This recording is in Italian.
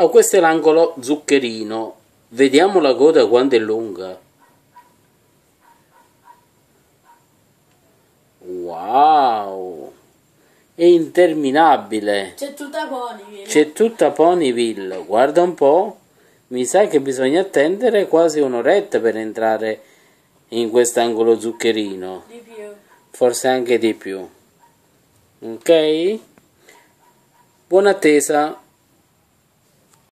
Oh, questo è l'angolo zuccherino. Vediamo la coda quanto è lunga. Wow! È interminabile. C'è tutta Ponyville. C'è tutta Ponyville. Guarda un po'. Mi sa che bisogna attendere quasi un'oretta per entrare in quest'angolo zuccherino. Di più. Forse anche di più. Ok? Buona attesa.